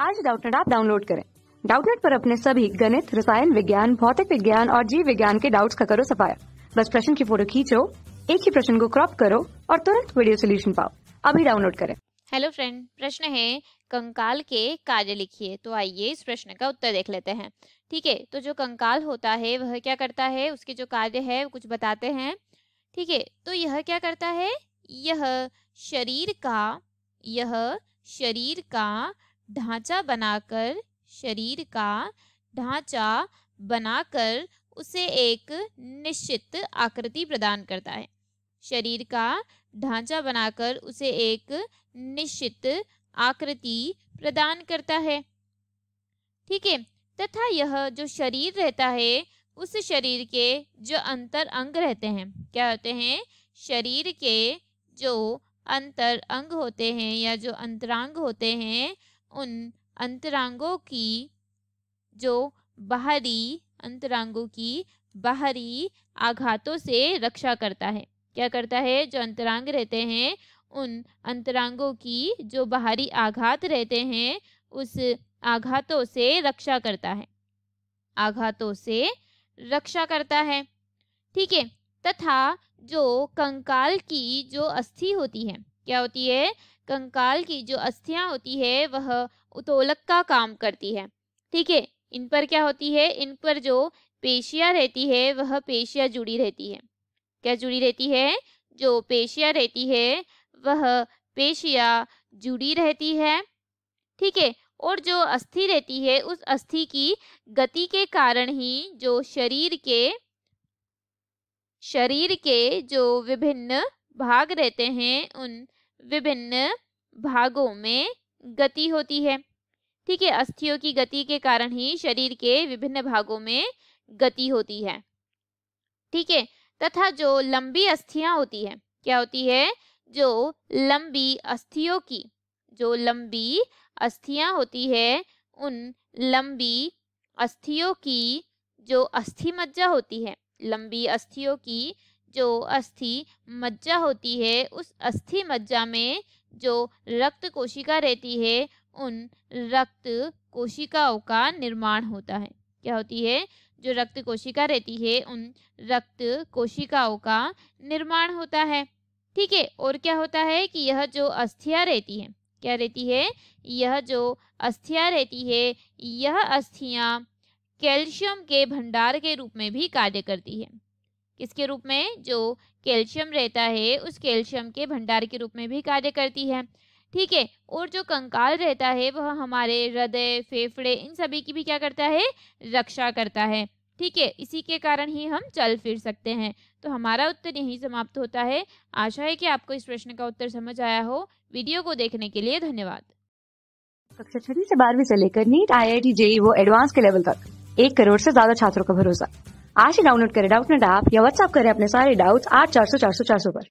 आज Doubtnut app download करें। Doubtnut पर अपने सभी गणित, रसायन विज्ञान, भौतिक विज्ञान और जीव विज्ञान के डाउट्स का करो सफाया। बस प्रश्न की फ़ोटो खींचो, एक ही प्रश्न को क्रॉप करो और तुरंत वीडियो सोल्यूशन पाओ। अभी डाउनलोड करें। हेलो फ्रेंड प्रश्न है, कंकाल के कार्य लिखिए। तो आइए इस प्रश्न का उत्तर देख लेते हैं। ठीक है तो जो कंकाल होता है, वह क्या करता है? उसके जो कार्य है कुछ बताते हैं। ठीक है तो यह क्या करता है? यह शरीर का, यह शरीर का ढांचा बनाकर, शरीर का ढांचा बनाकर उसे एक निश्चित आकृति प्रदान करता है। शरीर का ढांचा बनाकर उसे एक निश्चित आकृति प्रदान करता है। ठीक है, तथा यह जो शरीर रहता है, उस शरीर के जो अंतर अंग रहते हैं, क्या होते हैं? शरीर के जो अंतर अंग होते हैं या जो अंतरांग होते हैं उन अंतरांगों की, जो बाहरी अंतरांगों की बाहरी आघातों से रक्षा करता है। क्या करता है? जो अंतरांग रहते हैं, उन अंतरांगों की जो बाहरी आघात रहते हैं, उस आघातों से रक्षा करता है। आघातों से रक्षा करता है। ठीक है, तथा जो कंकाल की जो अस्थि होती है, क्या होती है? कंकाल की जो अस्थियाँ होती है, वह उतोलक का काम करती है। ठीक है, इन पर क्या होती है? इन पर जो पेशिया रहती है, वह पेशिया जुड़ी रहती है। क्या जुड़ी रहती है? जो पेशिया रहती है, वह पेशिया जुड़ी रहती है। ठीक है, और जो अस्थि रहती है, उस अस्थि की गति के कारण ही जो शरीर के शरीर के जो विभिन्न भाग रहते हैं, उन विभिन्न भागों में गति होती है। ठीक है, अस्थियों की गति के कारण ही शरीर के विभिन्न भागों में गति होती है। ठीक है, तथा जो लंबी अस्थियाँ होती है, क्या होती है? जो लंबी अस्थियों की, जो लंबी अस्थियाँ होती है, उन लंबी अस्थियों की जो अस्थि मज्जा होती है, लंबी अस्थियों की जो अस्थि मज्जा होती है, उस अस्थि मज्जा में जो रक्त कोशिका रहती है, उन रक्त कोशिकाओं का निर्माण होता है। क्या होती है? जो रक्त कोशिका रहती है, उन रक्त कोशिकाओं का निर्माण होता है। ठीक है, और क्या होता है कि यह जो अस्थियाँ रहती है, क्या रहती है? यह जो अस्थियाँ रहती है, यह अस्थियाँ कैल्शियम के भंडार के रूप में भी कार्य करती है। किसके रूप में? जो कैल्शियम रहता है, उस कैल्शियम के भंडार के रूप में भी कार्य करती है। ठीक है? और जो कंकाल रहता है, वह हमारे हृदय, फेफड़े, इन सभी की भी क्या करता है? रक्षा करता है। ठीक है? इसी के कारण ही हम चल फिर सकते हैं। तो हमारा उत्तर यहीं समाप्त होता है। आशा है कि आपको इस प्रश्न का उत्तर समझ आया हो। वीडियो को देखने के लिए धन्यवाद। कक्षा छठी से बारहवीं से लेकर NEET I I T JEE वो एडवांस के लेवल तक। एक करोड़ से ज़्यादा छात्रों का भरोसा। आज ही डाउनलोड करें डाउट नेट ऐप या व्हाट्सअप करें अपने सारे डाउट्स आठ चार सौ चार सौ चार सौ पर।